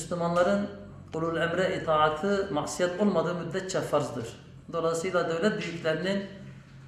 Müslümanların ulul emre itaatı maksiyet olmadığı müddetçe farzdır. Dolayısıyla devlet büyüklerinin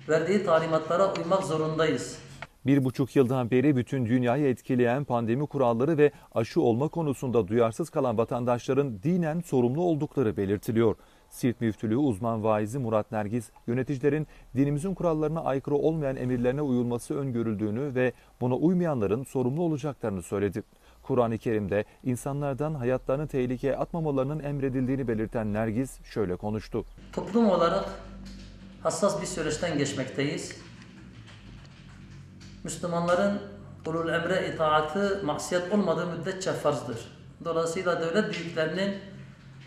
verdiği talimatlara uymak zorundayız. Bir buçuk yıldan beri bütün dünyayı etkileyen pandemi kuralları ve aşı olma konusunda duyarsız kalan vatandaşların dinen sorumlu oldukları belirtiliyor. Siirt Müftülüğü uzman vaizi Murat Nergiz, yöneticilerin dinimizin kurallarına aykırı olmayan emirlerine uyulması öngörüldüğünü ve buna uymayanların sorumlu olacaklarını söyledi. Kur'an-ı Kerim'de insanlardan hayatlarını tehlikeye atmamalarının emredildiğini belirten Nergiz şöyle konuştu. Toplum olarak hassas bir süreçten geçmekteyiz. Müslümanların ulul emre itaatı maksiyet olmadığı müddetçe farzdır. Dolayısıyla devlet büyüklerinin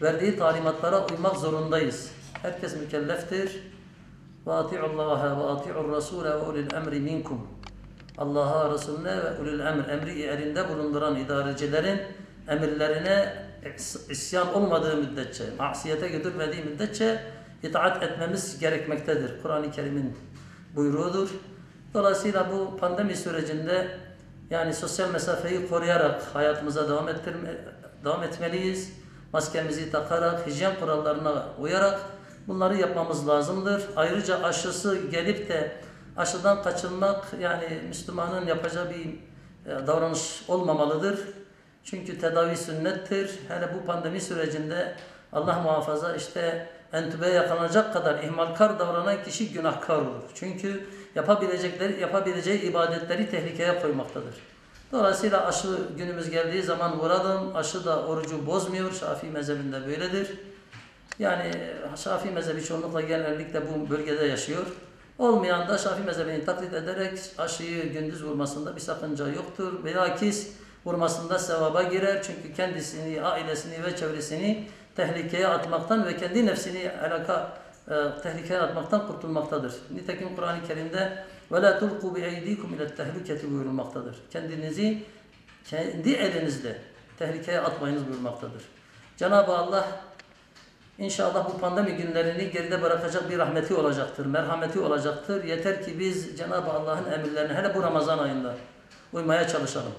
verdiği talimatlara uymak zorundayız. Herkes mükelleftir. Ve ati'ur rasule ve ulil emri minkum. Allah'a, Resulüne ve ulul emr, emri elinde bulunduran idarecilerin emirlerine is- isyan olmadığı müddetçe, masiyete götürmediği müddetçe itaat etmemiz gerekmektedir. Kur'an-ı Kerim'in buyruğudur. Dolayısıyla bu pandemi sürecinde yani sosyal mesafeyi koruyarak hayatımıza devam, ettirme, devam etmeliyiz. Maskemizi takarak, hijyen kurallarına uyarak bunları yapmamız lazımdır. Ayrıca aşısı gelip de aşıdan kaçınmak yani Müslümanın yapacağı bir e, davranış olmamalıdır. Çünkü tedavi sünnettir. Hele bu pandemi sürecinde Allah muhafaza işte entübe yakalanacak kadar ihmalkar davranan kişi günahkar olur. Çünkü yapabilecekleri, yapabileceği ibadetleri tehlikeye koymaktadır. Dolayısıyla aşı günümüz geldiği zaman vuralım. Aşı da orucu bozmuyor. Şafii mezhebinde böyledir. Yani Şafii mezhebi çoğunlukla genellikle bu bölgede yaşıyor. Olmayan da Şafii mezhebini taklit ederek aşıyı gündüz vurmasında bir sakınca yoktur. Bilakis vurmasında sevaba girer. Çünkü kendisini, ailesini ve çevresini tehlikeye atmaktan ve kendi nefsini alaka e, tehlikeye atmaktan kurtulmaktadır. Nitekim Kur'an-ı Kerim'de وَلَا تُلْقُوا بِاَيْد۪يكُمْ اِلَى التَّهْلُكَةِ buyurulmaktadır. Kendinizi kendi elinizle tehlikeye atmayınız buyurmaktadır. Cenab-ı Allah İnşallah bu pandemi günlerini geride bırakacak bir rahmeti olacaktır, merhameti olacaktır. Yeter ki biz Cenab-ı Allah'ın emirlerine hele bu Ramazan ayında uymaya çalışalım.